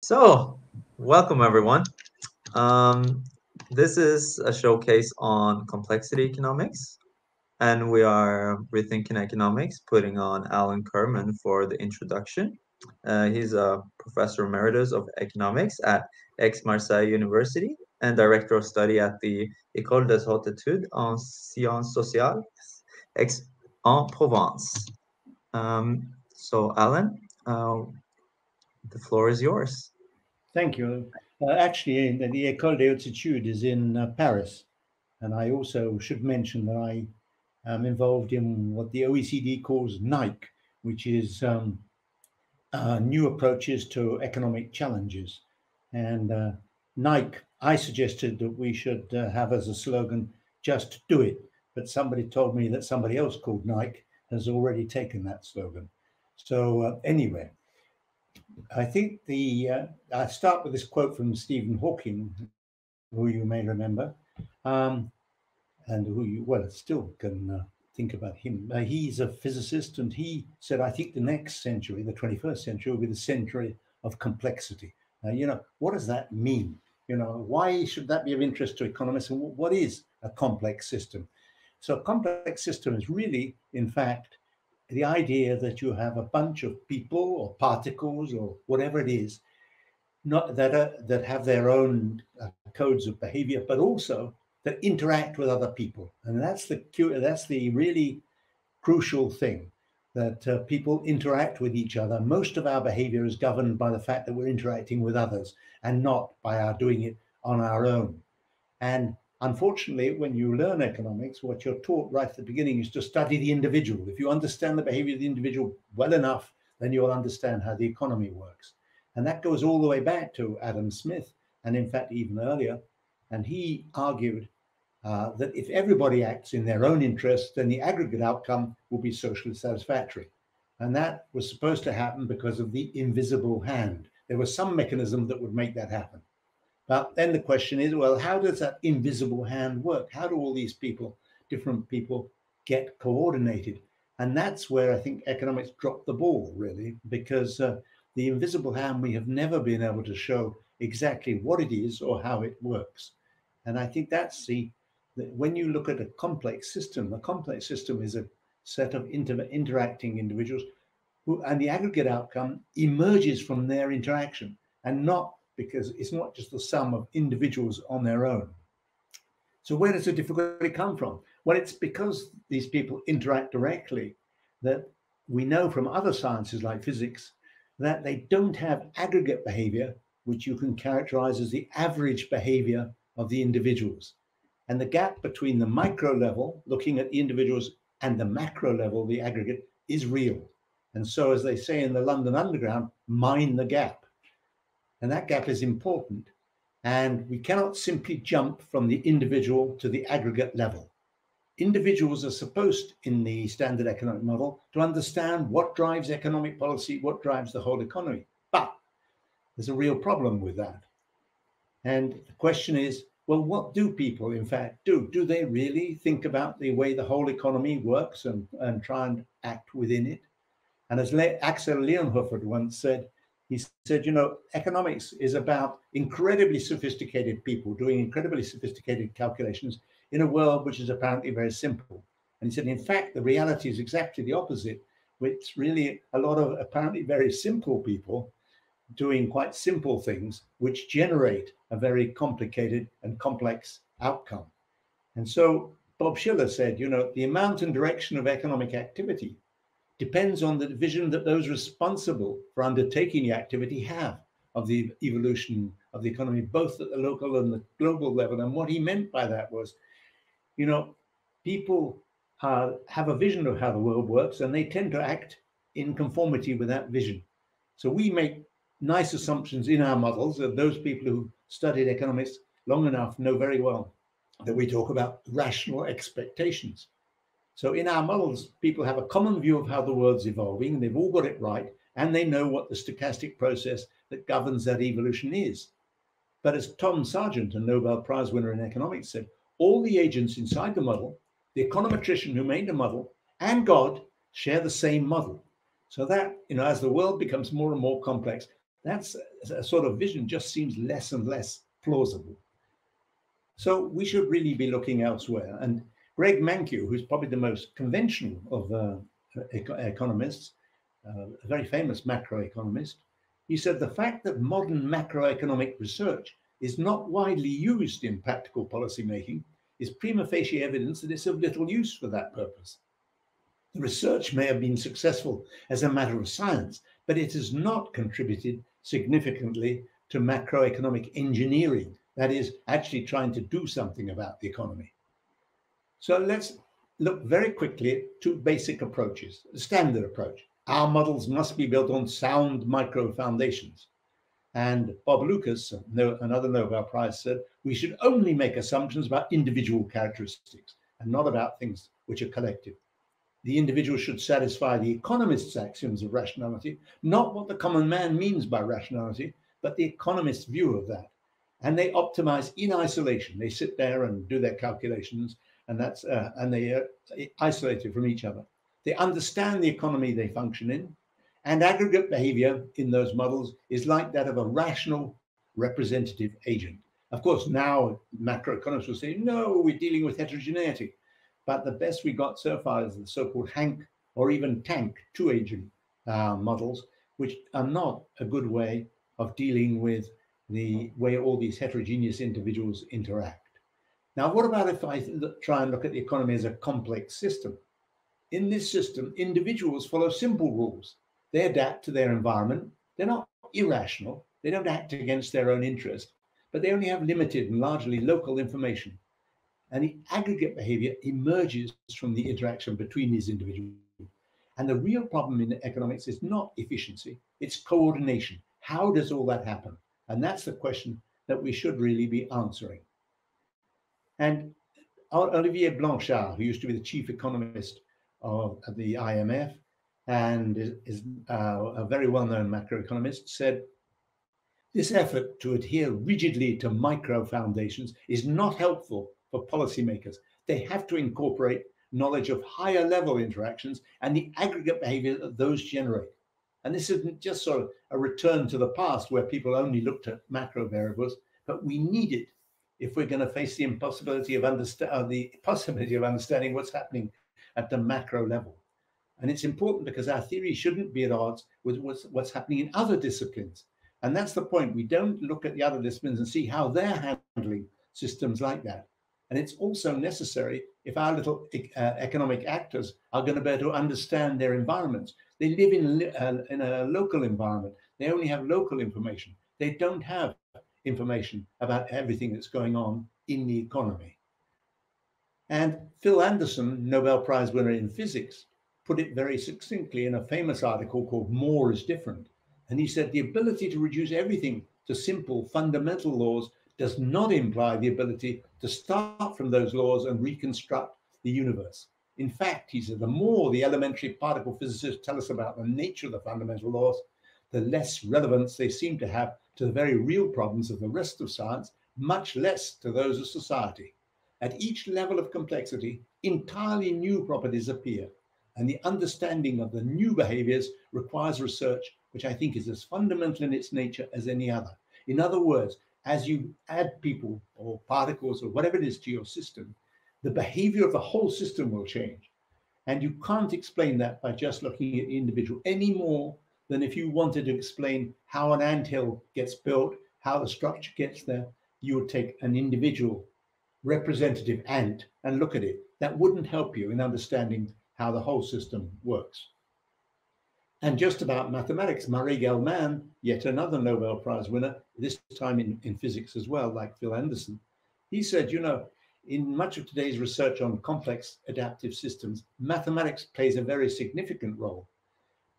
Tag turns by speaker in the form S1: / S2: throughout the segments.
S1: So, welcome everyone. Um, this is a showcase on complexity economics, and we are rethinking economics, putting on Alan Kirman for the introduction. Uh, he's a professor emeritus of economics at Aix-Marseille University and director of study at the École des Hautes Études en Sciences Sociales, Aix-en-Provence. Um, so, Alan, uh, the floor is yours.
S2: Thank you. Uh, actually, the, the École des Hautes is in uh, Paris. And I also should mention that I am involved in what the OECD calls NIKE, which is um, uh, new approaches to economic challenges. And uh, NIKE, I suggested that we should uh, have as a slogan, just do it. But somebody told me that somebody else called NIKE has already taken that slogan. So uh, anyway, I think the uh, I start with this quote from Stephen Hawking, who you may remember, um, and who you well still can uh, think about him. Uh, he's a physicist, and he said, "I think the next century, the 21st century, will be the century of complexity." Now, you know, what does that mean? You know, why should that be of interest to economists? And what is a complex system? So, a complex system is really, in fact, the idea that you have a bunch of people or particles or whatever it is not that are, that have their own uh, codes of behavior but also that interact with other people. And that's the that's the really crucial thing that uh, people interact with each other. Most of our behavior is governed by the fact that we're interacting with others and not by our doing it on our own. And Unfortunately, when you learn economics, what you're taught right at the beginning is to study the individual. If you understand the behavior of the individual well enough, then you'll understand how the economy works. And that goes all the way back to Adam Smith, and in fact, even earlier. And he argued uh, that if everybody acts in their own interest, then the aggregate outcome will be socially satisfactory. And that was supposed to happen because of the invisible hand. There was some mechanism that would make that happen. But then the question is, well, how does that invisible hand work? How do all these people, different people, get coordinated? And that's where I think economics dropped the ball, really, because uh, the invisible hand, we have never been able to show exactly what it is or how it works. And I think that's the, the when you look at a complex system, a complex system is a set of inter- interacting individuals who, and the aggregate outcome emerges from their interaction and not because it's not just the sum of individuals on their own. So, where does the difficulty come from? Well, it's because these people interact directly that we know from other sciences like physics that they don't have aggregate behavior, which you can characterize as the average behavior of the individuals. And the gap between the micro level, looking at the individuals, and the macro level, the aggregate, is real. And so, as they say in the London Underground, mind the gap. And that gap is important. And we cannot simply jump from the individual to the aggregate level. Individuals are supposed, in the standard economic model, to understand what drives economic policy, what drives the whole economy. But there's a real problem with that. And the question is well, what do people, in fact, do? Do they really think about the way the whole economy works and, and try and act within it? And as Le- Axel Leijonhufvud once said, he said, you know, economics is about incredibly sophisticated people doing incredibly sophisticated calculations in a world which is apparently very simple. And he said, in fact, the reality is exactly the opposite. It's really a lot of apparently very simple people doing quite simple things, which generate a very complicated and complex outcome. And so Bob Shiller said, you know, the amount and direction of economic activity depends on the vision that those responsible for undertaking the activity have of the evolution of the economy, both at the local and the global level. And what he meant by that was, you know, people have a vision of how the world works and they tend to act in conformity with that vision. So we make nice assumptions in our models that those people who studied economics long enough know very well that we talk about rational expectations. So in our models, people have a common view of how the world's evolving. And they've all got it right, and they know what the stochastic process that governs that evolution is. But as Tom Sargent, a Nobel Prize winner in economics, said, all the agents inside the model, the econometrician who made the model, and God share the same model. So that, you know, as the world becomes more and more complex, That's a sort of vision just seems less and less plausible. So we should really be looking elsewhere. And Greg Mankiw, who's probably the most conventional of uh, economists, uh, a very famous macroeconomist, he said the fact that modern macroeconomic research is not widely used in practical policymaking is prima facie evidence that it's of little use for that purpose. The research may have been successful as a matter of science, but it has not contributed significantly to macroeconomic engineering, that is, actually trying to do something about the economy. So let's look very quickly at two basic approaches. The standard approach. Our models must be built on sound micro foundations. And Bob Lucas, another Nobel Prize, said we should only make assumptions about individual characteristics and not about things which are collective. The individual should satisfy the economist's axioms of rationality, not what the common man means by rationality, but the economist's view of that. And they optimize in isolation. They sit there and do their calculations, and that's uh, and they are isolated from each other. They understand the economy they function in, and aggregate behavior in those models is like that of a rational representative agent. Of course, now macroeconomists will say, no, we're dealing with heterogeneity. But the best we got so far is the so-called HANK or even TANK two-agent uh, models, which are not a good way of dealing with the way all these heterogeneous individuals interact. Now, what about if I try and look at the economy as a complex system? In this system, individuals follow simple rules. They adapt to their environment. They're not irrational. They don't act against their own interest, but they only have limited and largely local information and the aggregate behavior emerges from the interaction between these individuals. And the real problem in economics is not efficiency, it's coordination. How does all that happen? And that's the question that we should really be answering. And Olivier Blanchard, who used to be the chief economist of the IMF and is, is uh, a very well known macroeconomist, said this effort to adhere rigidly to micro foundations is not helpful for policymakers. They have to incorporate knowledge of higher level interactions and the aggregate behavior that those generate. And this isn't just sort of a return to the past where people only looked at macro variables, but we need it if we're going to face the impossibility of understand uh, the possibility of understanding what's happening at the macro level. And it's important because our theory shouldn't be at odds with what's, what's happening in other disciplines. And that's the point. We don't look at the other disciplines and see how they're handling systems like that. And it's also necessary if our little uh, economic actors are going to be able to understand their environments. They live in, uh, in a local environment. They only have local information. They don't have information about everything that's going on in the economy. And Phil Anderson, Nobel Prize winner in physics, put it very succinctly in a famous article called More is Different. And he said the ability to reduce everything to simple fundamental laws does not imply the ability to start from those laws and reconstruct the universe. In fact, he said, the more the elementary particle physicists tell us about the nature of the fundamental laws, the less relevance they seem to have to the very real problems of the rest of science, much less to those of society. At each level of complexity, entirely new properties appear, and the understanding of the new behaviors requires research, which I think is as fundamental in its nature as any other. In other words, as you add people or particles or whatever it is to your system, the behavior of the whole system will change. And you can't explain that by just looking at the individual any more than if you wanted to explain how an anthill gets built, how the structure gets there, you would take an individual representative ant and look at it. That wouldn't help you in understanding how the whole system works. And just about mathematics, Murray Gell-Mann, yet another Nobel Prize winner, this time in, in physics as well, like Phil Anderson, he said, you know, in much of today's research on complex adaptive systems, mathematics plays a very significant role.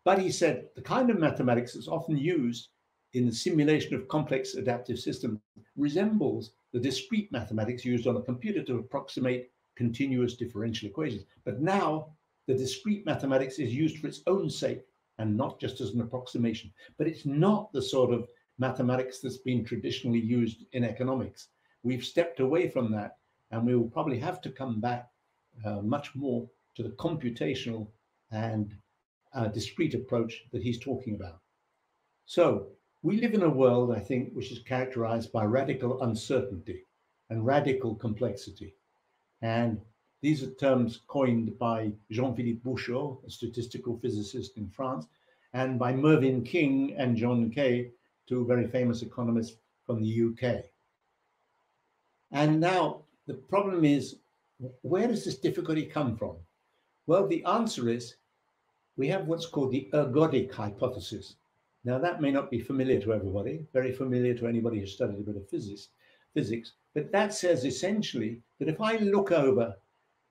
S2: But he said the kind of mathematics that's often used in the simulation of complex adaptive systems resembles the discrete mathematics used on a computer to approximate continuous differential equations. But now the discrete mathematics is used for its own sake and not just as an approximation. But it's not the sort of mathematics that's been traditionally used in economics. We've stepped away from that, and we will probably have to come back uh, much more to the computational and uh, discrete approach that he's talking about. So we live in a world, I think, which is characterized by radical uncertainty and radical complexity. And these are terms coined by Jean-Philippe Bouchaud, a statistical physicist in France, and by Mervyn King and John Kay, two very famous economists from the UK. And now the problem is, where does this difficulty come from? Well, the answer is we have what's called the ergodic hypothesis. Now, that may not be familiar to everybody, very familiar to anybody who studied a bit of physics, physics, but that says essentially that if I look over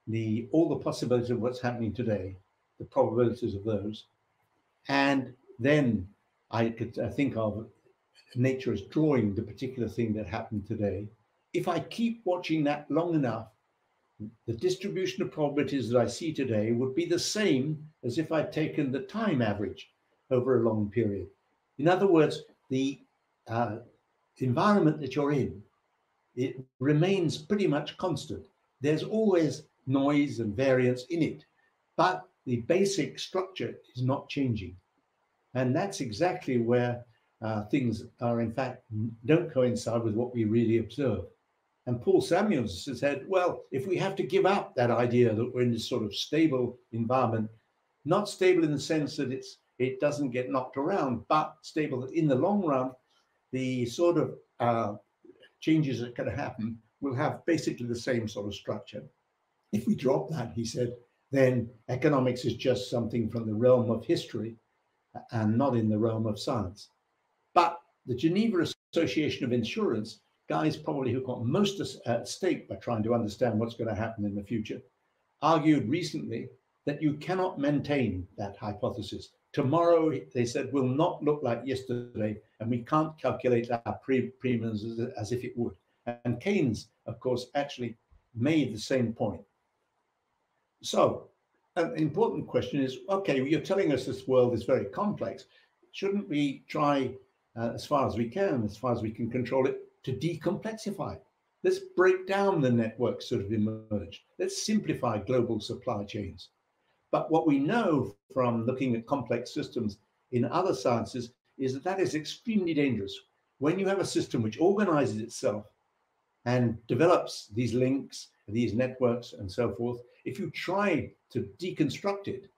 S2: the all the possibilities of what's happening today, the probabilities of those, and then I could I think of nature as drawing the particular thing that happened today. If I keep watching that long enough, the distribution of probabilities that I see today would be the same as if I'd taken the time average over a long period. In other words, the uh, environment that you're in, it remains pretty much constant. There's always noise and variance in it, but the basic structure is not changing. And that's exactly where uh, things are, in fact, don't coincide with what we really observe. And Paul Samuelson said, well, if we have to give up that idea that we're in this sort of stable environment, not stable in the sense that it's it doesn't get knocked around, but stable in the long run, the sort of uh, changes that can happen will have basically the same sort of structure. If we drop that, he said, then economics is just something from the realm of history and not in the realm of science. But the Geneva Association of Insurance, guys probably who got most at stake by trying to understand what's going to happen in the future, argued recently that you cannot maintain that hypothesis Tomorrow, they said, will not look like yesterday, and we can't calculate our pre- premiums as, as if it would. And Keynes, of course, actually made the same point. So, an important question is okay, you're telling us this world is very complex. Shouldn't we try, uh, as far as we can, as far as we can control it, to decomplexify? Let's break down the networks that have emerged. Let's simplify global supply chains. But what we know from looking at complex systems in other sciences is that that is extremely dangerous. When you have a system which organizes itself and develops these links, these networks, and so forth, if you try to deconstruct it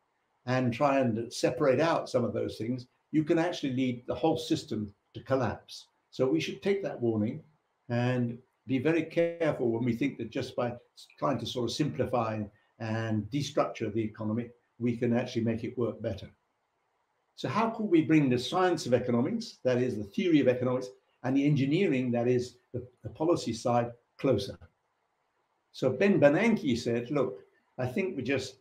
S2: and try and separate out some of those things, you can actually lead the whole system to collapse. So we should take that warning and be very careful when we think that just by trying to sort of simplify and destructure the economy, we can actually make it work better. So, how could we bring the science of economics, that is the theory of economics, and the engineering, that is the, the policy side, closer? So, Ben Bernanke said, Look, I think we're just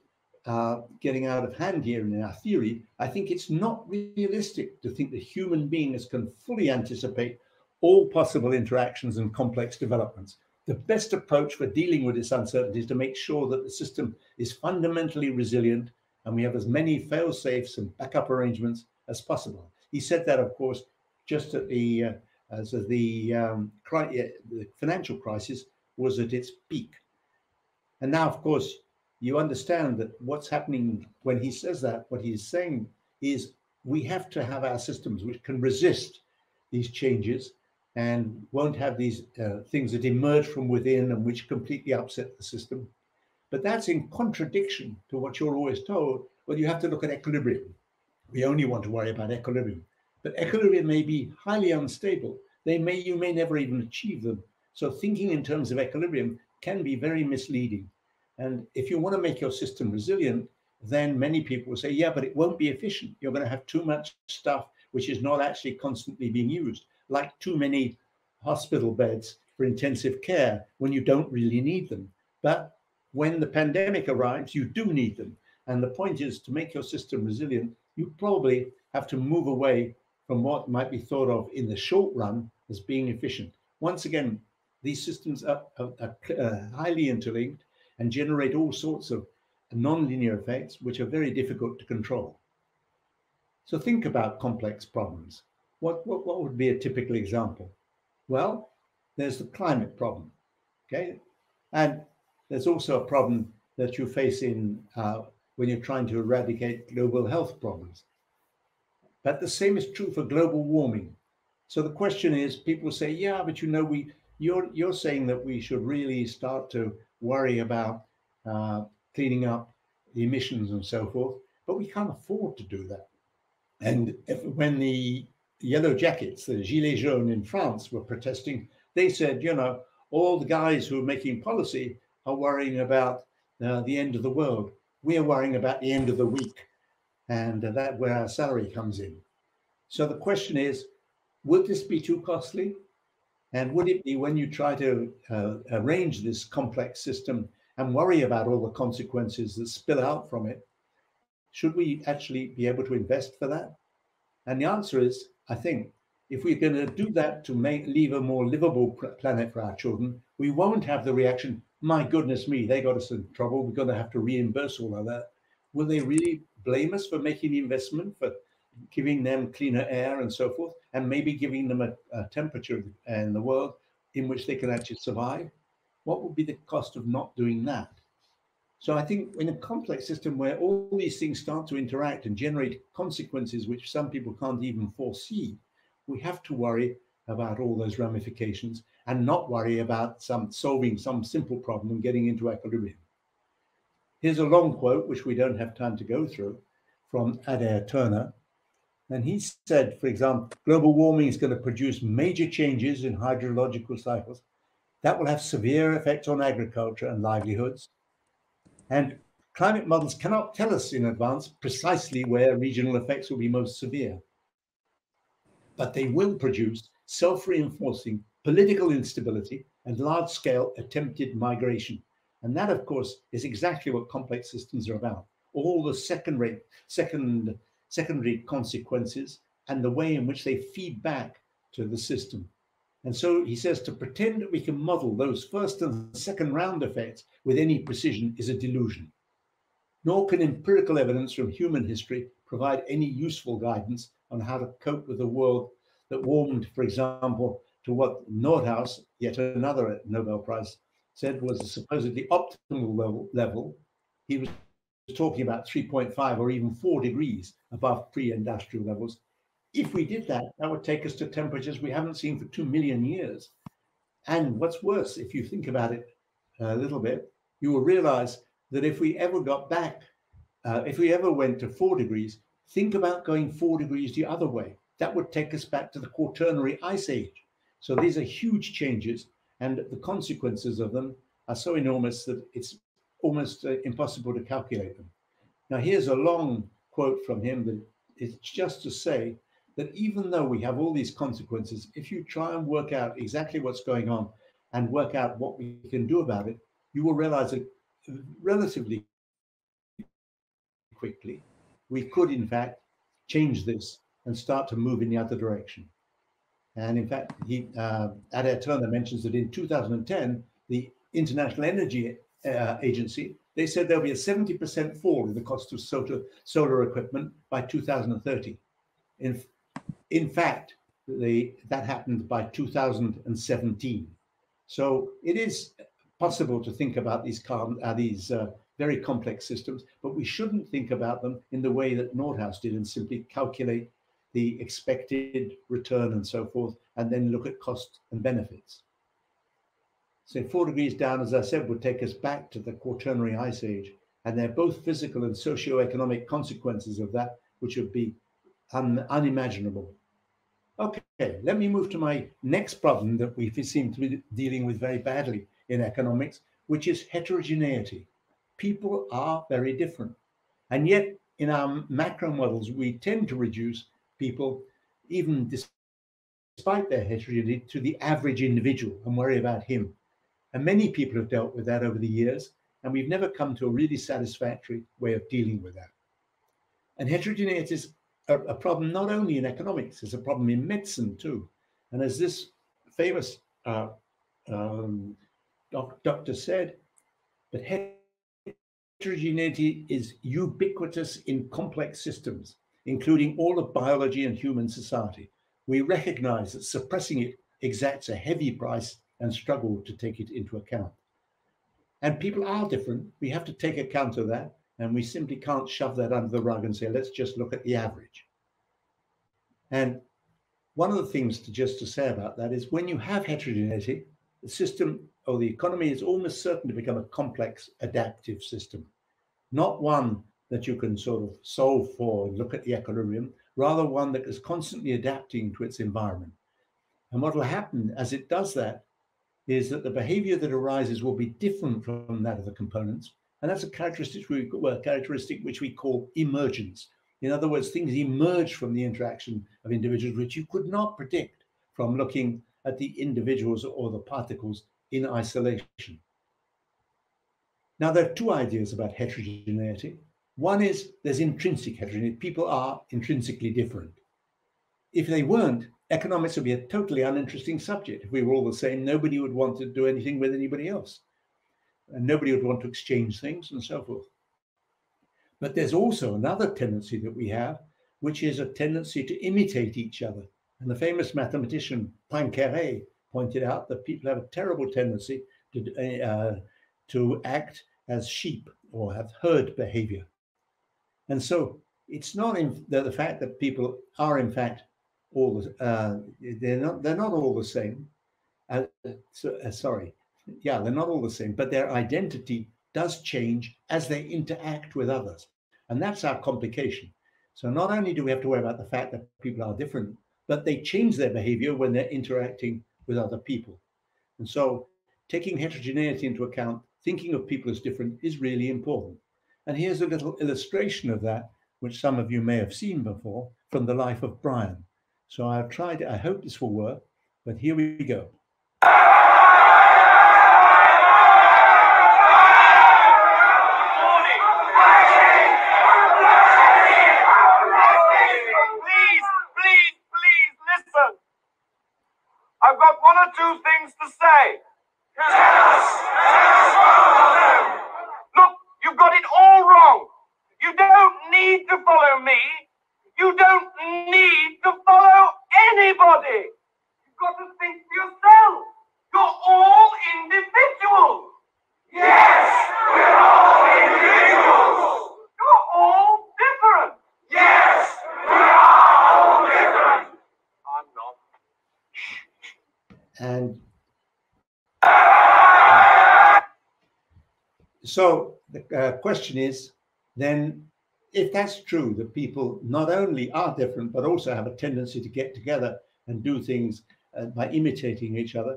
S2: uh, getting out of hand here in our theory. I think it's not realistic to think that human beings can fully anticipate all possible interactions and complex developments the best approach for dealing with this uncertainty is to make sure that the system is fundamentally resilient and we have as many fail safes and backup arrangements as possible. He said that, of course, just at the uh, as the, um, cri- the financial crisis was at its peak. And now, of course, you understand that what's happening when he says that, what he's saying is we have to have our systems which can resist these changes and won't have these uh, things that emerge from within and which completely upset the system. But that's in contradiction to what you're always told. Well, you have to look at equilibrium. We only want to worry about equilibrium. But equilibrium may be highly unstable. They may you may never even achieve them. So thinking in terms of equilibrium can be very misleading. And if you want to make your system resilient, then many people will say, yeah, but it won't be efficient. You're going to have too much stuff which is not actually constantly being used like too many hospital beds for intensive care when you don't really need them. But when the pandemic arrives, you do need them. And the point is to make your system resilient, you probably have to move away from what might be thought of in the short run as being efficient. Once again, these systems are, are, are uh, highly interlinked and generate all sorts of nonlinear effects, which are very difficult to control. So think about complex problems. What, what, what would be a typical example? Well, there's the climate problem, okay? And there's also a problem that you face in uh, when you're trying to eradicate global health problems. But the same is true for global warming. So the question is, people say, yeah, but you know, we you're you're saying that we should really start to worry about uh, cleaning up emissions and so forth, but we can't afford to do that. And if, when the yellow jackets, the gilets jaunes in France, were protesting, they said, you know, all the guys who are making policy are worrying about uh, the end of the world. We're worrying about the end of the week, and uh, that where our salary comes in. So the question is, would this be too costly? And would it be when you try to uh, arrange this complex system and worry about all the consequences that spill out from it, should we actually be able to invest for that? And the answer is, I think, if we're going to do that to make leave a more livable planet for our children, we won't have the reaction, my goodness me, they got us in trouble. We're going to have to reimburse all of that. Will they really blame us for making the investment, for giving them cleaner air and so forth, and maybe giving them a, a temperature in the world in which they can actually survive? What would be the cost of not doing that? So I think in a complex system where all these things start to interact and generate consequences which some people can't even foresee, we have to worry about all those ramifications and not worry about some solving some simple problem and getting into equilibrium. Here's a long quote, which we don't have time to go through, from Adair Turner. And he said, for example, global warming is going to produce major changes in hydrological cycles that will have severe effects on agriculture and livelihoods. And climate models cannot tell us in advance precisely where regional effects will be most severe. But they will produce self reinforcing political instability and large scale attempted migration. And that, of course, is exactly what complex systems are about. All the secondary, second, secondary consequences and the way in which they feed back to the system. And so he says to pretend that we can model those first and second round effects with any precision is a delusion. Nor can empirical evidence from human history provide any useful guidance on how to cope with a world that warmed, for example, to what Nordhaus, yet another Nobel Prize, said was a supposedly optimal level. He was talking about 3.5 or even 4 degrees above pre industrial levels if we did that, that would take us to temperatures we haven't seen for two million years. And what's worse, if you think about it a little bit, you will realize that if we ever got back, uh, if we ever went to four degrees, think about going four degrees the other way. That would take us back to the Quaternary Ice Age. So these are huge changes, and the consequences of them are so enormous that it's almost uh, impossible to calculate them. Now, here's a long quote from him that is just to say that even though we have all these consequences, if you try and work out exactly what's going on and work out what we can do about it, you will realize that relatively quickly, we could in fact change this and start to move in the other direction. And in fact, he, uh, Adair Turner mentions that in 2010, the International Energy uh, Agency, they said there'll be a 70% fall in the cost of solar, solar equipment by 2030. In, in fact, the, that happened by 2017. So it is possible to think about these, uh, these uh, very complex systems, but we shouldn't think about them in the way that Nordhaus did and simply calculate the expected return and so forth, and then look at cost and benefits. So four degrees down, as I said, would take us back to the Quaternary Ice Age, and they're both physical and socio-economic consequences of that, which would be un unimaginable. Okay, let me move to my next problem that we seem to be dealing with very badly in economics, which is heterogeneity. People are very different. And yet, in our macro models, we tend to reduce people, even despite their heterogeneity, to the average individual and worry about him. And many people have dealt with that over the years, and we've never come to a really satisfactory way of dealing with that. And heterogeneity is a, a problem not only in economics, it's a problem in medicine too. And as this famous uh, um, doc, doctor said, that heterogeneity is ubiquitous in complex systems, including all of biology and human society. We recognize that suppressing it exacts a heavy price and struggle to take it into account. And people are different. We have to take account of that. And we simply can't shove that under the rug and say, let's just look at the average. And one of the things to just to say about that is when you have heterogeneity, the system or the economy is almost certain to become a complex adaptive system, not one that you can sort of solve for and look at the equilibrium, rather one that is constantly adapting to its environment. And what will happen as it does that is that the behavior that arises will be different from that of the components. And that's a characteristic, we, well, characteristic which we call emergence. In other words, things emerge from the interaction of individuals which you could not predict from looking at the individuals or the particles in isolation. Now, there are two ideas about heterogeneity. One is there's intrinsic heterogeneity. People are intrinsically different. If they weren't, economics would be a totally uninteresting subject. If we were all the same, nobody would want to do anything with anybody else. And nobody would want to exchange things and so forth. But there's also another tendency that we have, which is a tendency to imitate each other. And the famous mathematician Poincaré pointed out that people have a terrible tendency to, uh, to act as sheep or have herd behavior. And so it's not in the, the fact that people are in fact all the, uh, they're not they're not all the same. Uh, so, uh, sorry, yeah, they're not all the same, but their identity does change as they interact with others, and that's our complication. So not only do we have to worry about the fact that people are different, but they change their behavior when they're interacting with other people. And so taking heterogeneity into account, thinking of people as different is really important. And here's a little illustration of that, which some of you may have seen before from the life of Brian. So I've tried it. I hope this will work, but here we go.
S3: Please, please, please listen. I've got one or two things to say. Look, you've got it all wrong. You don't need to follow me. You don't need to follow anybody. You've got to think for yourself. You're all individuals. Yes, we're all individuals. You're all different. Yes, we are all different. I'm not.
S2: And so the uh, question is then, if that's true, that people not only are different, but also have a tendency to get together and do things uh, by imitating each other,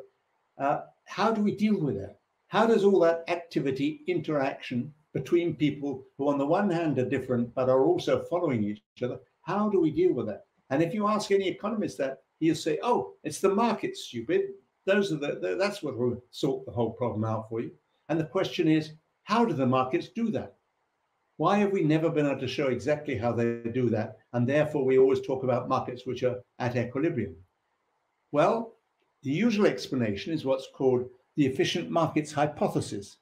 S2: uh, how do we deal with that? How does all that activity, interaction between people who, on the one hand, are different, but are also following each other, how do we deal with that? And if you ask any economist that, he'll say, oh, it's the market, stupid. Those are the, the that's what will sort the whole problem out for you. And the question is, how do the markets do that? Why have we never been able to show exactly how they do that? And therefore, we always talk about markets which are at equilibrium. Well, the usual explanation is what's called the efficient markets hypothesis.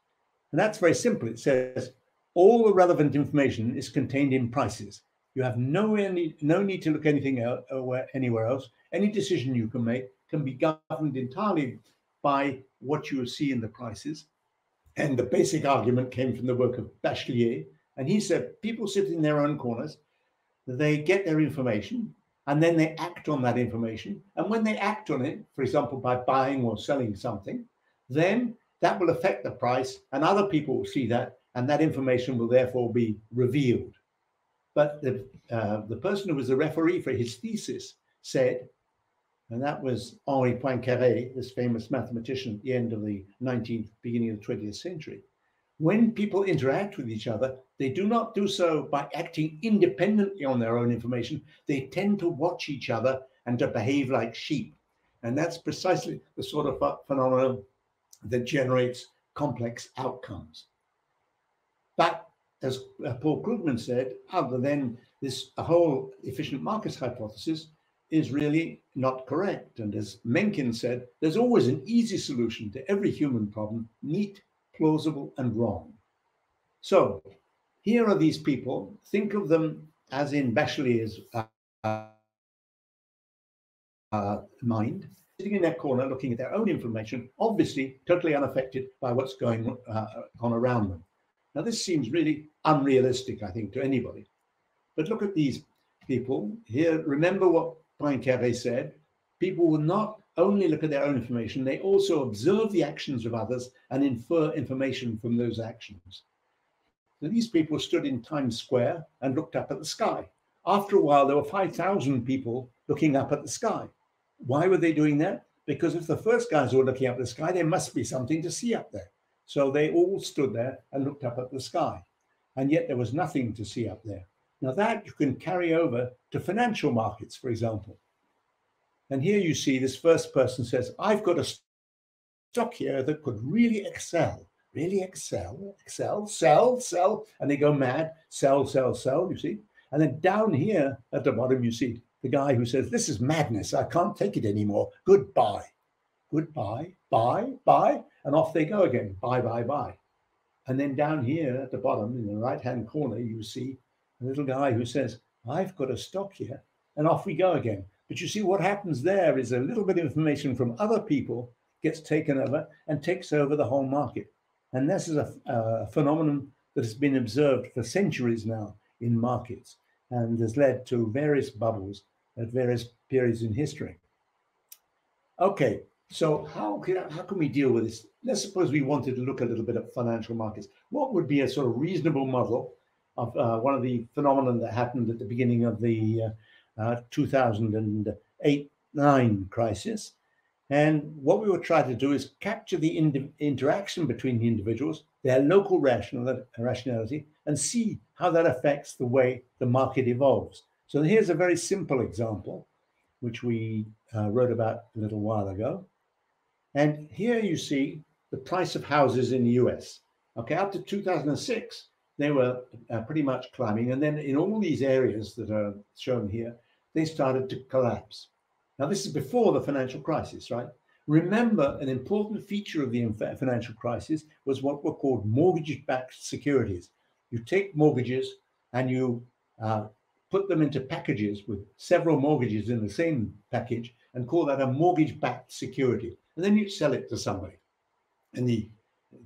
S2: And that's very simple. It says all the relevant information is contained in prices. You have no, any, no need to look anything else, anywhere else. Any decision you can make can be governed entirely by what you see in the prices. And the basic argument came from the work of Bachelier. And he said people sit in their own corners, they get their information, and then they act on that information. And when they act on it, for example, by buying or selling something, then that will affect the price, and other people will see that, and that information will therefore be revealed. But the, uh, the person who was the referee for his thesis said, and that was Henri Poincaré, this famous mathematician at the end of the 19th, beginning of the 20th century. When people interact with each other, they do not do so by acting independently on their own information. They tend to watch each other and to behave like sheep. And that's precisely the sort of phenomenon that generates complex outcomes. But as uh, Paul Krugman said, other than this whole efficient markets hypothesis is really not correct. And as Mencken said, there's always an easy solution to every human problem, neat, plausible, and wrong. So here are these people. Think of them as in Bachelier's uh, uh, mind, sitting in their corner looking at their own information, obviously totally unaffected by what's going uh, on around them. Now, this seems really unrealistic, I think, to anybody. But look at these people here. Remember what Poincaré said people will not only look at their own information, they also observe the actions of others and infer information from those actions. So these people stood in Times Square and looked up at the sky. After a while, there were 5,000 people looking up at the sky. Why were they doing that? Because if the first guys were looking up at the sky, there must be something to see up there. So they all stood there and looked up at the sky. And yet there was nothing to see up there. Now, that you can carry over to financial markets, for example. And here you see this first person says, I've got a stock here that could really excel, really excel, excel, sell, sell. And they go mad, sell, sell, sell, you see. And then down here at the bottom, you see the guy who says, This is madness. I can't take it anymore. Goodbye. Goodbye. Bye. Bye. And off they go again. Bye, bye, bye. And then down here at the bottom in the right hand corner, you see a little guy who says, I've got a stock here. And off we go again. But you see, what happens there is a little bit of information from other people gets taken over and takes over the whole market. And this is a, a phenomenon that has been observed for centuries now in markets and has led to various bubbles at various periods in history. Okay, so how can, how can we deal with this? Let's suppose we wanted to look a little bit at financial markets. What would be a sort of reasonable model of uh, one of the phenomena that happened at the beginning of the uh, uh, 2008 9 crisis. And what we were trying to do is capture the in- interaction between the individuals, their local rational- rationality, and see how that affects the way the market evolves. So here's a very simple example, which we uh, wrote about a little while ago. And here you see the price of houses in the US. Okay, up to 2006, they were uh, pretty much climbing. And then in all these areas that are shown here, they started to collapse. Now, this is before the financial crisis, right? Remember, an important feature of the financial crisis was what were called mortgage backed securities. You take mortgages and you uh, put them into packages with several mortgages in the same package and call that a mortgage backed security. And then you sell it to somebody. And the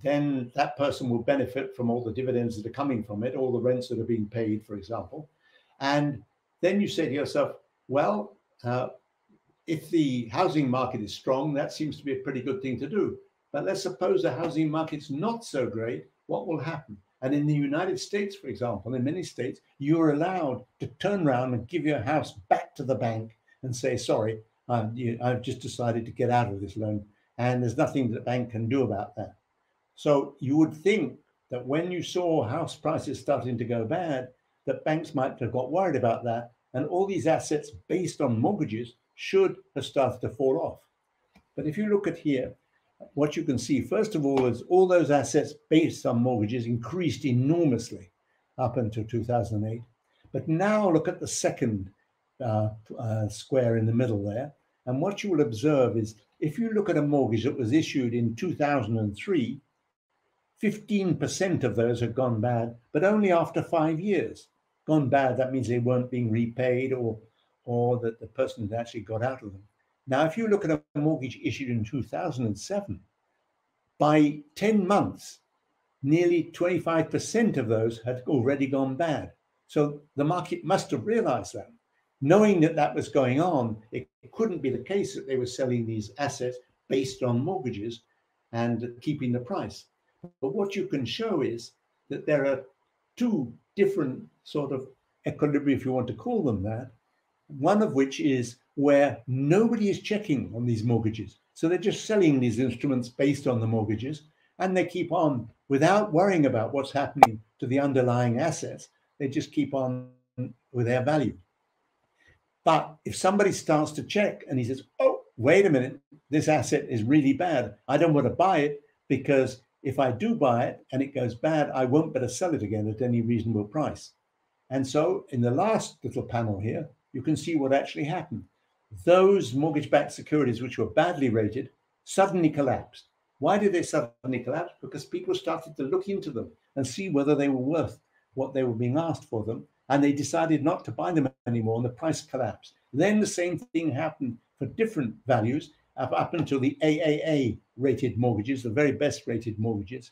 S2: then that person will benefit from all the dividends that are coming from it, all the rents that are being paid, for example. And then you say to yourself, well, uh, if the housing market is strong, that seems to be a pretty good thing to do. But let's suppose the housing market's not so great, what will happen? And in the United States, for example, in many states, you're allowed to turn around and give your house back to the bank and say, sorry, uh, you, I've just decided to get out of this loan. And there's nothing the bank can do about that. So you would think that when you saw house prices starting to go bad, that banks might have got worried about that. And all these assets based on mortgages should have started to fall off. But if you look at here, what you can see, first of all, is all those assets based on mortgages increased enormously up until 2008. But now look at the second uh, uh, square in the middle there. And what you will observe is if you look at a mortgage that was issued in 2003, 15% of those had gone bad, but only after five years. Gone bad, that means they weren't being repaid or, or that the person had actually got out of them. Now, if you look at a mortgage issued in 2007, by 10 months, nearly 25% of those had already gone bad. So the market must have realized that. Knowing that that was going on, it couldn't be the case that they were selling these assets based on mortgages and keeping the price. But what you can show is that there are two different sort of equilibria, if you want to call them that, one of which is where nobody is checking on these mortgages. So they're just selling these instruments based on the mortgages and they keep on without worrying about what's happening to the underlying assets. They just keep on with their value. But if somebody starts to check and he says, oh, wait a minute, this asset is really bad. I don't want to buy it because if I do buy it and it goes bad, I won't better sell it again at any reasonable price. And so in the last little panel here, you can see what actually happened. Those mortgage backed securities, which were badly rated, suddenly collapsed. Why did they suddenly collapse? Because people started to look into them and see whether they were worth what they were being asked for them. And they decided not to buy them anymore, and the price collapsed. Then the same thing happened for different values, up, up until the AAA rated mortgages, the very best rated mortgages.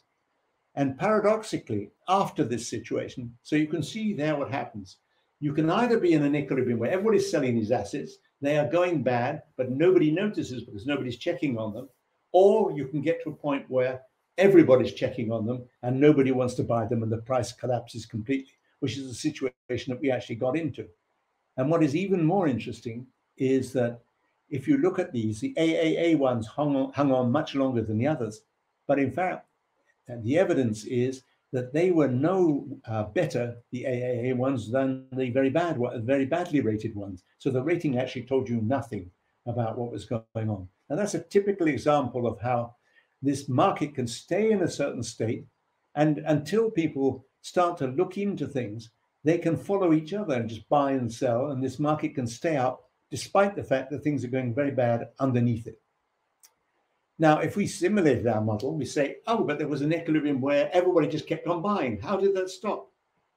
S2: And paradoxically, after this situation, so you can see there what happens. You can either be in an equilibrium where everybody's selling these assets, they are going bad, but nobody notices because nobody's checking on them, or you can get to a point where everybody's checking on them and nobody wants to buy them and the price collapses completely, which is the situation that we actually got into. And what is even more interesting is that if you look at these, the AAA ones hung on, hung on much longer than the others. But in fact, the evidence is that they were no uh, better, the AAA ones, than the very bad, very badly rated ones. So the rating actually told you nothing about what was going on. And that's a typical example of how this market can stay in a certain state, and until people start to look into things, they can follow each other and just buy and sell, and this market can stay up despite the fact that things are going very bad underneath it. Now, if we simulated our model, we say, oh, but there was an equilibrium where everybody just kept on buying. How did that stop?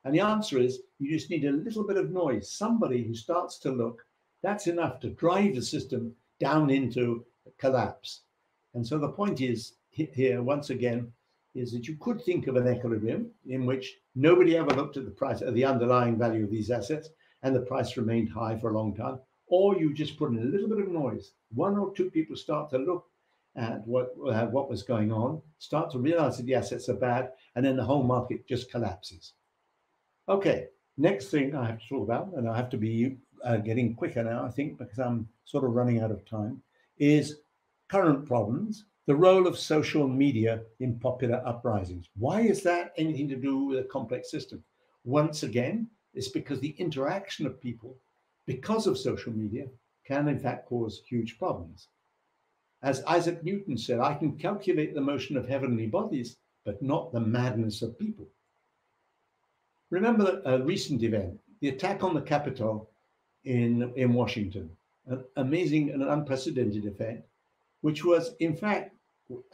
S2: And the answer is you just need a little bit of noise. Somebody who starts to look, that's enough to drive the system down into collapse. And so the point is here, once again, is that you could think of an equilibrium in which nobody ever looked at the price of the underlying value of these assets and the price remained high for a long time. Or you just put in a little bit of noise. One or two people start to look at what uh, what was going on, start to realize that the assets are bad, and then the whole market just collapses. Okay, next thing I have to talk about, and I have to be uh, getting quicker now, I think, because I'm sort of running out of time, is current problems, the role of social media in popular uprisings. Why is that anything to do with a complex system? Once again, it's because the interaction of people, because of social media, can in fact cause huge problems. As Isaac Newton said, I can calculate the motion of heavenly bodies, but not the madness of people. Remember a recent event, the attack on the Capitol in, in Washington, an amazing and unprecedented event, which was in fact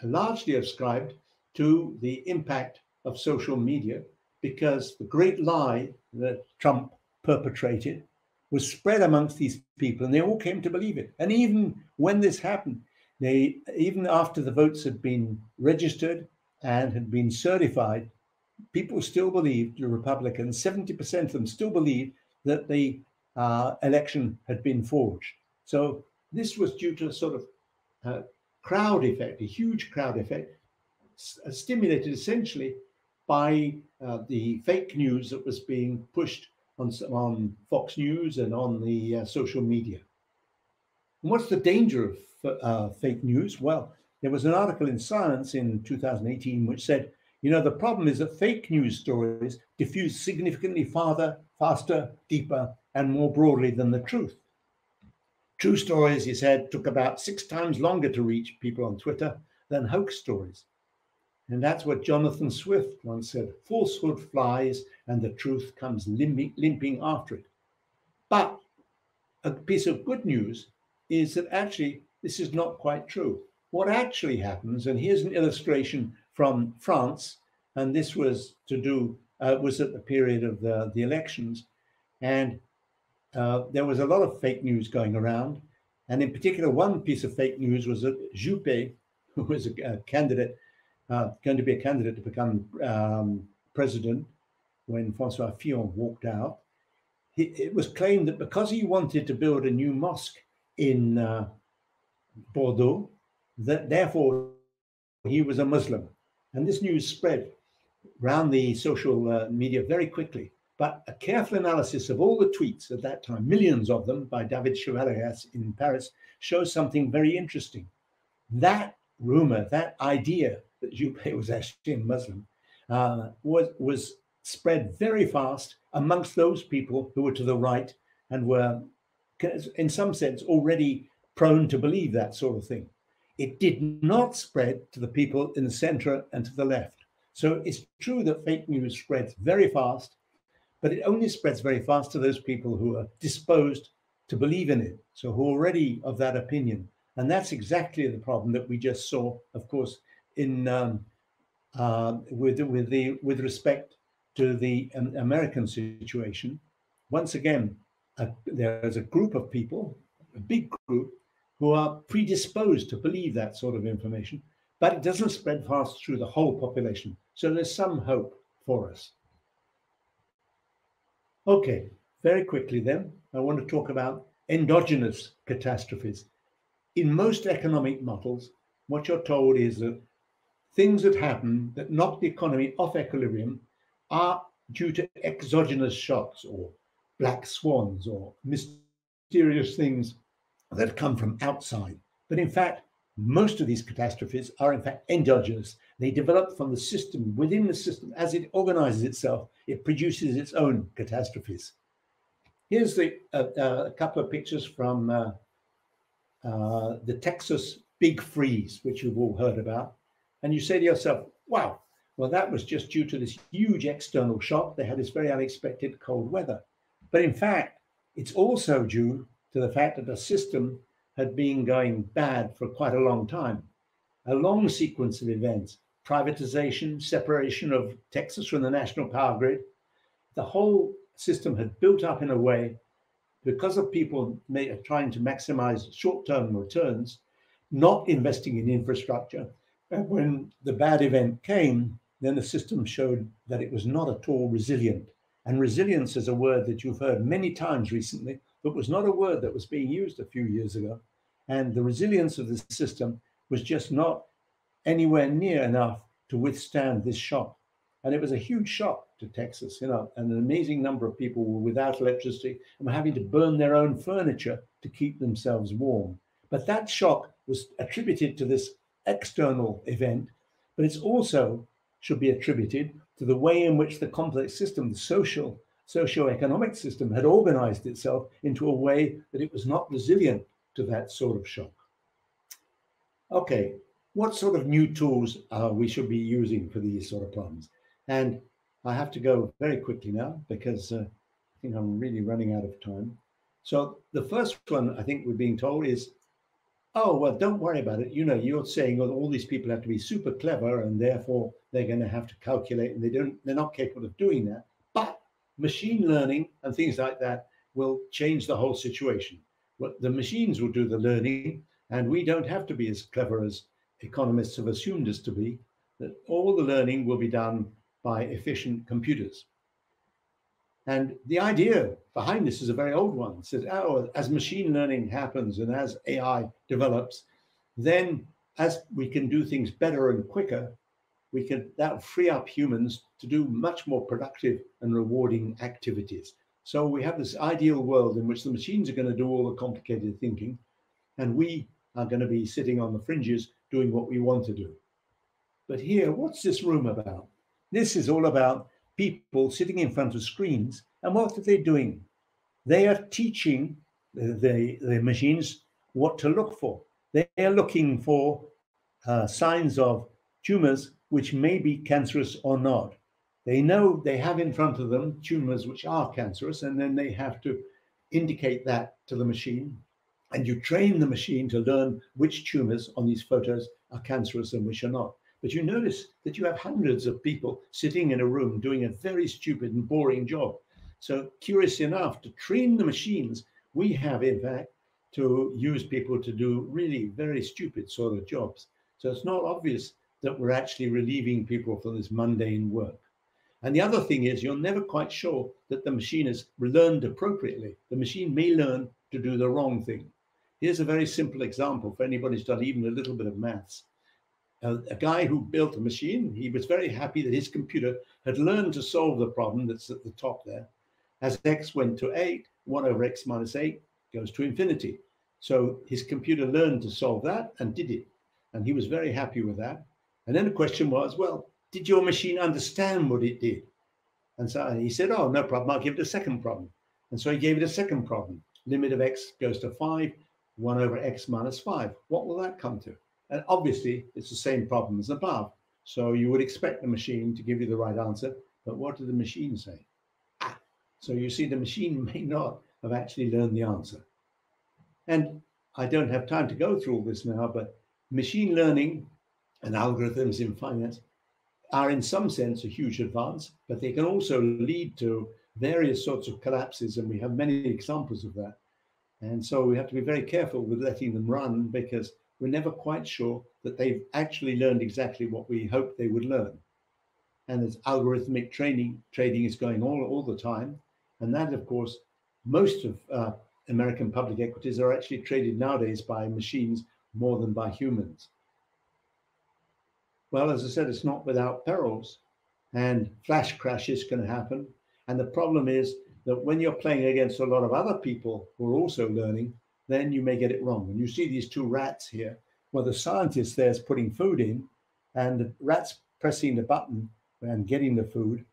S2: largely ascribed to the impact of social media because the great lie that Trump perpetrated was spread amongst these people and they all came to believe it. And even when this happened, they even after the votes had been registered and had been certified, people still believed the Republicans, 70% of them still believed that the uh, election had been forged. So this was due to a sort of uh, crowd effect, a huge crowd effect, uh, stimulated essentially by uh, the fake news that was being pushed on, on Fox News and on the uh, social media. And what's the danger of uh, fake news? Well, there was an article in Science in 2018 which said, you know, the problem is that fake news stories diffuse significantly farther, faster, deeper, and more broadly than the truth. True stories, he said, took about six times longer to reach people on Twitter than hoax stories. And that's what Jonathan Swift once said falsehood flies and the truth comes limping, limping after it. But a piece of good news is that actually this is not quite true. What actually happens, and here's an illustration from France, and this was to do uh, was at the period of the, the elections, and uh, there was a lot of fake news going around, and in particular, one piece of fake news was that Juppé, who was a, a candidate, uh, going to be a candidate to become um, president when Francois Fillon walked out, he, it was claimed that because he wanted to build a new mosque in uh, Bordeaux, that therefore he was a Muslim. And this news spread around the social uh, media very quickly. But a careful analysis of all the tweets at that time, millions of them by David Chavalarias in Paris, shows something very interesting. That rumor, that idea that Juppé was actually a Muslim, uh, was, was spread very fast amongst those people who were to the right and were, in some sense, already prone to believe that sort of thing. It did not spread to the people in the center and to the left. So it's true that fake news spreads very fast, but it only spreads very fast to those people who are disposed to believe in it, so who are already of that opinion. And that's exactly the problem that we just saw, of course, in um, uh, with with the with respect to the American situation. Once again, there's a group of people, a big group, who are predisposed to believe that sort of information, but it doesn't spread fast through the whole population. So there's some hope for us. Okay, very quickly, then, I want to talk about endogenous catastrophes. In most economic models, what you're told is that things that happen that knock the economy off equilibrium are due to exogenous shocks or black swans or mysterious things that come from outside. But in fact, most of these catastrophes are in fact endogenous. They develop from the system, within the system. As it organizes itself, it produces its own catastrophes. Here's the, uh, uh, a couple of pictures from uh, uh, the Texas big freeze, which you've all heard about. And you say to yourself, wow, well, that was just due to this huge external shock. They had this very unexpected cold weather. But in fact, it's also due to the fact that the system had been going bad for quite a long time. A long sequence of events privatization, separation of Texas from the national power grid. The whole system had built up in a way because of people trying to maximize short term returns, not investing in infrastructure. And when the bad event came, then the system showed that it was not at all resilient. And resilience is a word that you've heard many times recently, but was not a word that was being used a few years ago. And the resilience of the system was just not anywhere near enough to withstand this shock. And it was a huge shock to Texas, you know, and an amazing number of people were without electricity and were having to burn their own furniture to keep themselves warm. But that shock was attributed to this external event, but it's also should be attributed to the way in which the complex system, the social, socio-economic system, had organized itself into a way that it was not resilient to that sort of shock. Okay, what sort of new tools uh, we should be using for these sort of problems? And I have to go very quickly now because uh, I think I'm really running out of time. So the first one I think we're being told is, oh, well, don't worry about it. You know, you're saying well, all these people have to be super clever and therefore they're going to have to calculate and they don't, they're not capable of doing that. But machine learning and things like that will change the whole situation the machines will do the learning, and we don't have to be as clever as economists have assumed us to be, that all the learning will be done by efficient computers. And the idea behind this is a very old one. It says, oh, as machine learning happens and as AI develops, then as we can do things better and quicker, we can that free up humans to do much more productive and rewarding activities. So we have this ideal world in which the machines are going to do all the complicated thinking, and we are going to be sitting on the fringes doing what we want to do. But here, what's this room about? This is all about people sitting in front of screens, and what are they doing? They are teaching the, the, the machines what to look for. They are looking for uh, signs of tumors which may be cancerous or not. They know they have in front of them tumors which are cancerous, and then they have to indicate that to the machine. And you train the machine to learn which tumors on these photos are cancerous and which are not. But you notice that you have hundreds of people sitting in a room doing a very stupid and boring job. So, curious enough, to train the machines, we have, in fact, to use people to do really very stupid sort of jobs. So, it's not obvious that we're actually relieving people from this mundane work. And the other thing is, you're never quite sure that the machine has learned appropriately. The machine may learn to do the wrong thing. Here's a very simple example for anybody who's done even a little bit of maths. A guy who built a machine, he was very happy that his computer had learned to solve the problem that's at the top there. As x went to 8, 1 over x minus 8 goes to infinity. So his computer learned to solve that and did it. And he was very happy with that. And then the question was, well, did your machine understand what it did? And so he said, Oh, no problem. I'll give it a second problem. And so he gave it a second problem. Limit of x goes to 5, 1 over x minus 5. What will that come to? And obviously, it's the same problem as above. So you would expect the machine to give you the right answer. But what did the machine say? Ah, so you see, the machine may not have actually learned the answer. And I don't have time to go through all this now, but machine learning and algorithms in finance are in some sense a huge advance, but they can also lead to various sorts of collapses, and we have many examples of that. And so we have to be very careful with letting them run because we're never quite sure that they've actually learned exactly what we hoped they would learn. And there's algorithmic training, trading is going on all the time. And that, of course, most of uh, American public equities are actually traded nowadays by machines more than by humans. Well, as I said, it's not without perils, and flash crashes can happen. And the problem is that when you're playing against a lot of other people who are also learning, then you may get it wrong. And you see these two rats here, where the scientist there's putting food in, and the rat's pressing the button and getting the food.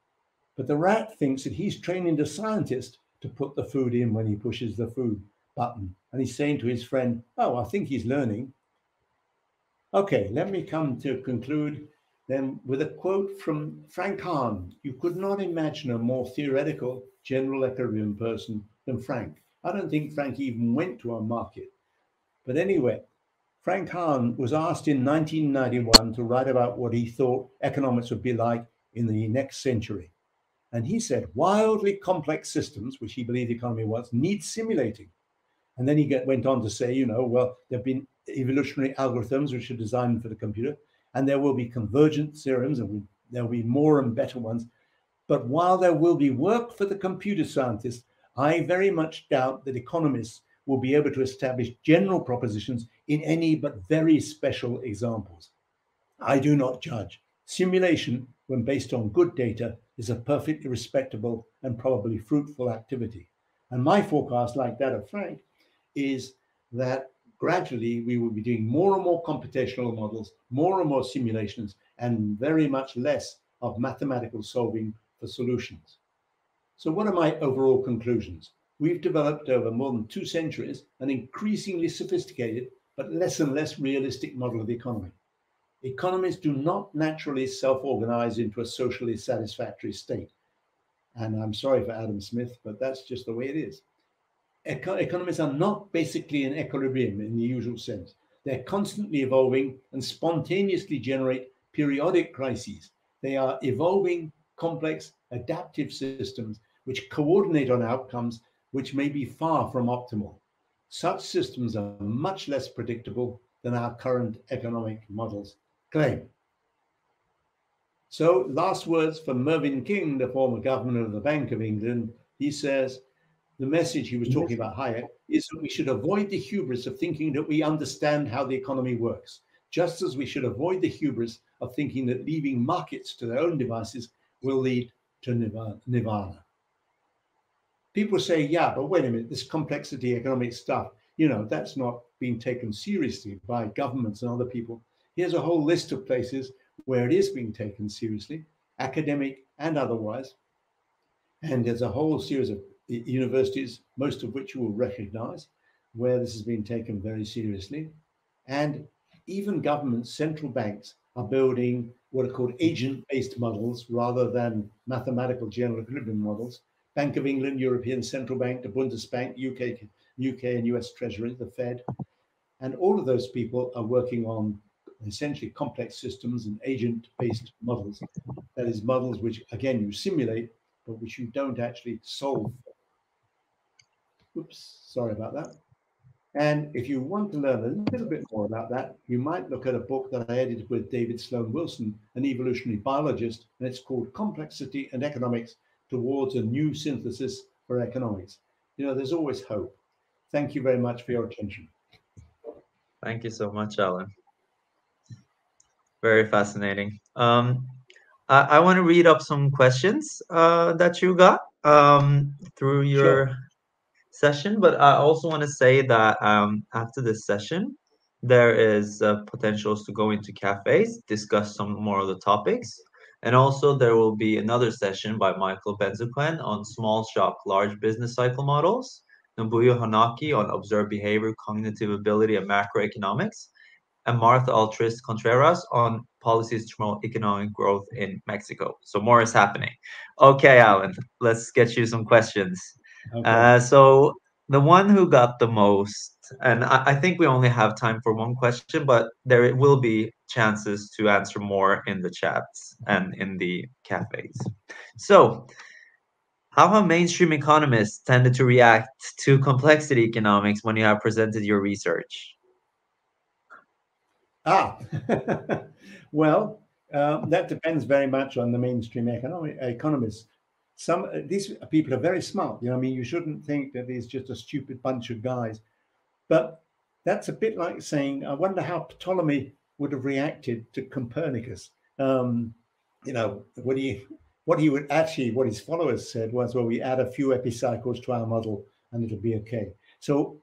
S2: But the rat thinks that he's training the scientist to put the food in when he pushes the food button. And he's saying to his friend, Oh, I think he's learning. Okay, let me come to conclude then with a quote from Frank Hahn. You could not imagine a more theoretical general equilibrium person than Frank. I don't think Frank even went to a market. But anyway, Frank Hahn was asked in 1991 to write about what he thought economics would be like in the next century. And he said wildly complex systems, which he believed the economy was, need simulating. And then he get, went on to say, you know, well, there have been evolutionary algorithms which are designed for the computer, and there will be convergent theorems, and there will be more and better ones. But while there will be work for the computer scientists, I very much doubt that economists will be able to establish general propositions in any but very special examples. I do not judge. Simulation, when based on good data, is a perfectly respectable and probably fruitful activity. And my forecast, like that of Frank, is that gradually we will be doing more and more computational models, more and more simulations, and very much less of mathematical solving for solutions. So, what are my overall conclusions? We've developed over more than two centuries an increasingly sophisticated but less and less realistic model of the economy. Economies do not naturally self organize into a socially satisfactory state. And I'm sorry for Adam Smith, but that's just the way it is. Eco- economies are not basically in equilibrium in the usual sense. They're constantly evolving and spontaneously generate periodic crises. They are evolving, complex, adaptive systems which coordinate on outcomes which may be far from optimal. Such systems are much less predictable than our current economic models claim. So, last words from Mervyn King, the former governor of the Bank of England. He says the message he was talking about Hayek is that we should avoid the hubris of thinking that we understand how the economy works, just as we should avoid the hubris of thinking that leaving markets to their own devices will lead to nirvana people say, yeah, but wait a minute, this complexity economic stuff, you know, that's not being taken seriously by governments and other people. Here's a whole list of places where it is being taken seriously, academic and otherwise. And there's a whole series of universities, most of which you will recognize, where this has been taken very seriously. And even governments, central banks, are building what are called agent based models rather than mathematical general equilibrium models Bank of England, European Central Bank, the Bundesbank, UK, UK and US Treasury, the Fed. And all of those people are working on essentially complex systems and agent-based models. That is models which, again, you simulate, but which you don't actually solve. Oops, sorry about that. And if you want to learn a little bit more about that, you might look at a book that I edited with David Sloan Wilson, an evolutionary biologist, and it's called Complexity and Economics towards a new synthesis for economics. You know, there's always hope. Thank you very much for your attention.
S1: Thank you so much, Alan. Very fascinating. Um, I, I want to read up some questions uh, that you got um, through your sure. session, but I also want to say that um, after this session, there is uh, potentials to go into cafes, discuss some more of the topics. And also there will be another session by Michael Benzaquen on small shop, large business cycle models, Nobuyuki Hanaki on observed behavior, cognitive ability, and macroeconomics, and Martha Altris Contreras on policies to promote economic growth in Mexico. So more is happening. Okay, Alan, let's get you some questions. Okay. Uh, so the one who got the most, and I, I, think we only have time for one question, but there will be chances to answer more in the chats and in the cafes. So, how have mainstream economists tended to react to complexity economics when you have presented your research?
S2: Ah, well, uh, that depends very much on the mainstream economic, economists. some uh, these people are very smart. You know, I mean, you shouldn't think that he's just a stupid bunch of guys. But that's a bit like saying, I wonder how Ptolemy would have reacted to Copernicus. Um, you know, what he what he would actually what his followers said was, well, we add a few epicycles to our model and it'll be okay. So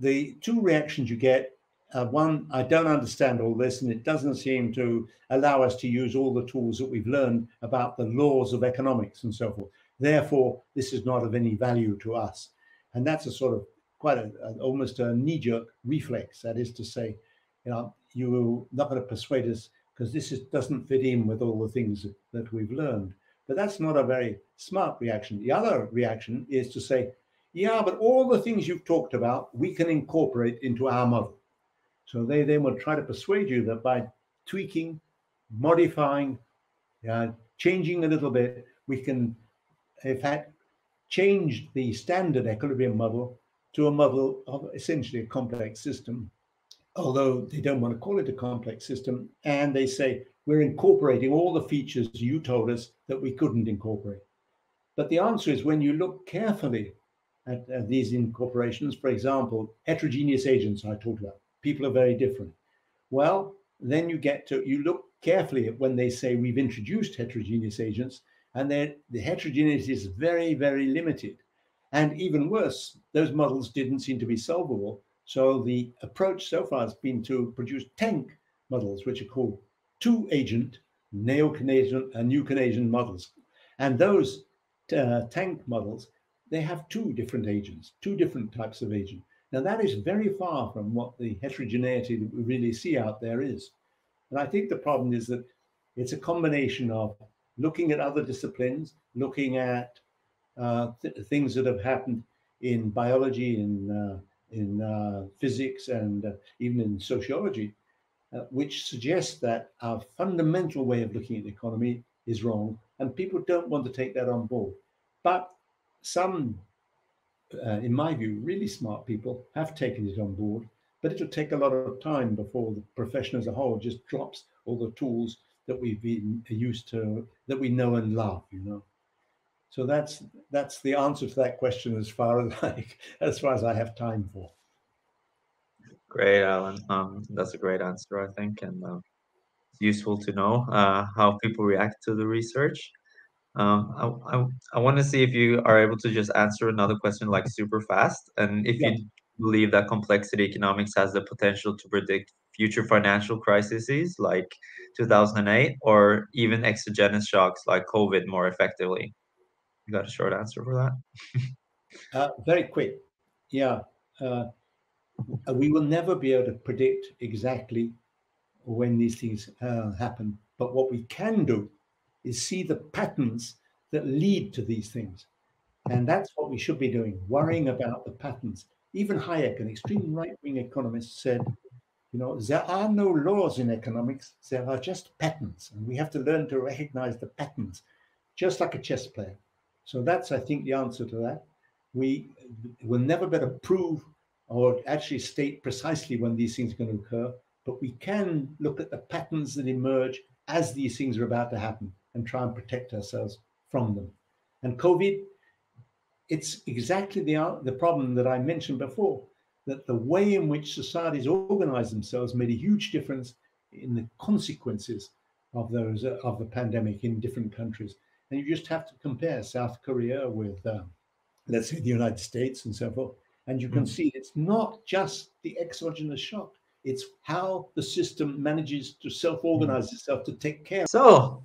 S2: the two reactions you get one, I don't understand all this, and it doesn't seem to allow us to use all the tools that we've learned about the laws of economics and so forth. Therefore, this is not of any value to us. And that's a sort of quite a, a almost a knee-jerk reflex. That is to say, you know, you're not going to persuade us because this is, doesn't fit in with all the things that we've learned. But that's not a very smart reaction. The other reaction is to say, yeah, but all the things you've talked about, we can incorporate into our model. So they then will try to persuade you that by tweaking, modifying, uh, changing a little bit, we can, in fact, change the standard equilibrium model to a model of essentially a complex system. Although they don't want to call it a complex system, and they say we're incorporating all the features you told us that we couldn't incorporate. But the answer is when you look carefully at, at these incorporations, for example, heterogeneous agents I talked about, people are very different. Well, then you get to, you look carefully at when they say we've introduced heterogeneous agents, and then the heterogeneity is very, very limited. And even worse, those models didn't seem to be solvable. So the approach so far has been to produce tank models, which are called two agent neo Keynesian and new Keynesian models. And those uh, tank models, they have two different agents, two different types of agent. Now, that is very far from what the heterogeneity that we really see out there is. And I think the problem is that it's a combination of looking at other disciplines, looking at uh, th- things that have happened in biology, in, uh, in uh, physics, and uh, even in sociology, uh, which suggests that our fundamental way of looking at the economy is wrong, and people don't want to take that on board. But some uh, in my view, really smart people have taken it on board, but it'll take a lot of time before the profession as a whole just drops all the tools that we've been used to, that we know and love, you know. So that's that's the answer to that question as far as I as far as I have time for.
S1: Great, Alan. Um, that's a great answer, I think, and uh, it's useful to know uh, how people react to the research. Um, I, I, I want to see if you are able to just answer another question like super fast, and if yeah. you believe that complexity economics has the potential to predict future financial crises like 2008 or even exogenous shocks like COVID more effectively. You got a short answer for that?
S2: uh, very quick. Yeah. Uh, we will never be able to predict exactly when these things uh, happen. But what we can do is see the patterns that lead to these things. And that's what we should be doing, worrying about the patterns. Even Hayek, an extreme right wing economist, said, you know, there are no laws in economics, there are just patterns. And we have to learn to recognize the patterns, just like a chess player. So that's, I think, the answer to that. We will never better prove or actually state precisely when these things are going to occur, but we can look at the patterns that emerge as these things are about to happen and try and protect ourselves from them. And COVID, it's exactly the, the problem that I mentioned before that the way in which societies organize themselves made a huge difference in the consequences of those of the pandemic in different countries. And you just have to compare South Korea with, um, let's say, the United States and so forth. And you can mm. see it's not just the exogenous shock, it's how the system manages to self organize mm. itself to take care.
S1: So,